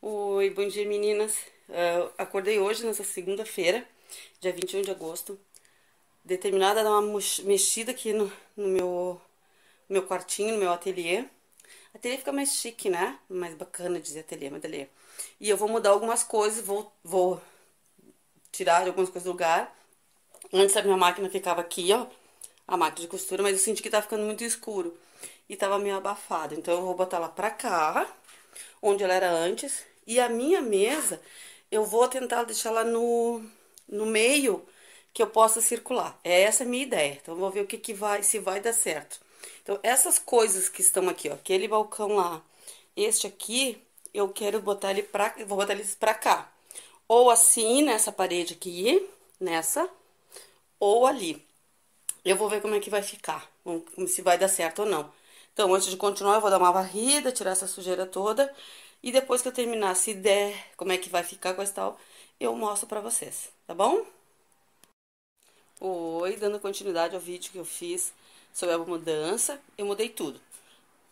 Oi, bom dia meninas. Uh, acordei hoje, nessa segunda-feira, dia 21 de agosto, determinada a dar uma mexida aqui no, no meu, meu quartinho, no meu ateliê. Ateliê fica mais chique, né? Mais bacana dizer ateliê, mas ateliê. E eu vou mudar algumas coisas, vou, vou tirar algumas coisas do lugar. Antes a minha máquina ficava aqui, ó, a máquina de costura, mas eu senti que tá ficando muito escuro e tava meio abafado. Então eu vou botar ela pra cá onde ela era antes. E a minha mesa, eu vou tentar deixar ela no, no meio que eu possa circular. É essa a minha ideia. Então, vou ver o que, que vai, se vai dar certo. Então, essas coisas que estão aqui, ó, aquele balcão lá, este aqui, eu quero botar ele pra, vou botar eles pra cá. Ou assim, nessa parede aqui, nessa, ou ali. Eu vou ver como é que vai ficar, se vai dar certo ou não. Então, antes de continuar, eu vou dar uma varrida, tirar essa sujeira toda. E depois que eu terminar, se der, como é que vai ficar com esse tal, eu mostro pra vocês, tá bom? Oi, dando continuidade ao vídeo que eu fiz sobre a mudança. Eu mudei tudo.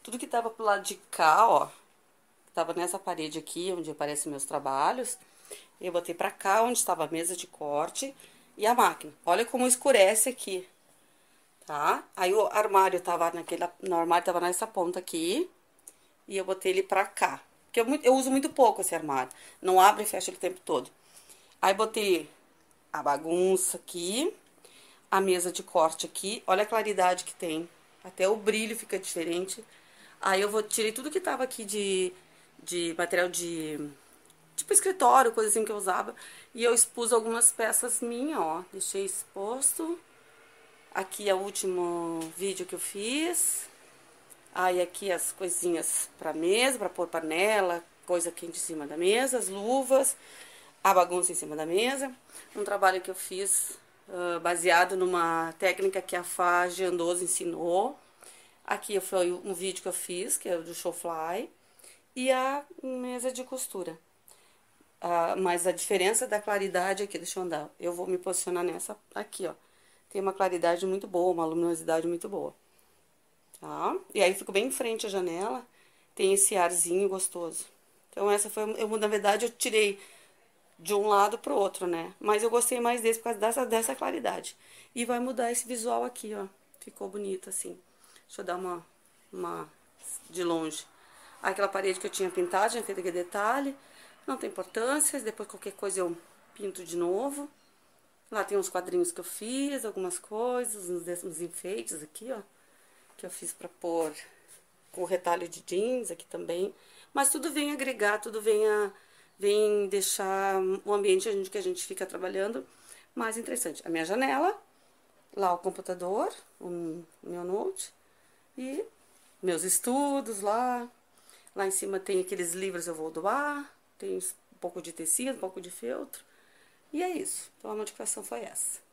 Tudo que tava pro lado de cá, ó, tava nessa parede aqui, onde aparecem meus trabalhos, eu botei pra cá, onde estava a mesa de corte e a máquina. Olha como escurece aqui, tá? Aí o armário tava naquele, no armário tava nessa ponta aqui, e eu botei ele pra cá. Porque eu, eu uso muito pouco esse armário, não abre e fecha ele o tempo todo. Aí botei a bagunça aqui, a mesa de corte aqui, olha a claridade que tem, até o brilho fica diferente. Aí eu vou, tirei tudo que tava aqui de, de material de, tipo escritório, coisa assim que eu usava, e eu expus algumas peças minhas, ó, deixei exposto. Aqui é o último vídeo que eu fiz. Aí aqui as coisinhas pra mesa, pra pôr panela, coisa quente em cima da mesa, as luvas, a bagunça em cima da mesa. Um trabalho que eu fiz uh, baseado numa técnica que a Fá Giandoso ensinou. Aqui foi um vídeo que eu fiz, que é do Showfly. E a mesa de costura. Uh, mas a diferença da claridade aqui, deixa eu andar. Eu vou me posicionar nessa aqui, ó tem uma claridade muito boa, uma luminosidade muito boa. Tá? E aí fico bem em frente à janela, tem esse arzinho gostoso. Então essa foi, eu na verdade eu tirei de um lado pro outro, né? Mas eu gostei mais desse por causa dessa, dessa claridade. E vai mudar esse visual aqui, ó. Ficou bonito assim. Deixa eu dar uma, uma de longe. Aquela parede que eu tinha pintado, tinha feito aquele detalhe. Não tem importância, depois qualquer coisa eu pinto de novo. Lá tem uns quadrinhos que eu fiz, algumas coisas, uns, uns enfeites aqui, ó. Que eu fiz pra pôr com retalho de jeans aqui também. Mas tudo vem agregar, tudo vem, a, vem deixar o ambiente onde que a gente fica trabalhando mais interessante. A minha janela, lá o computador, o meu note e meus estudos lá. Lá em cima tem aqueles livros eu vou doar, tem um pouco de tecido, um pouco de feltro. E é isso. Então a modificação foi essa.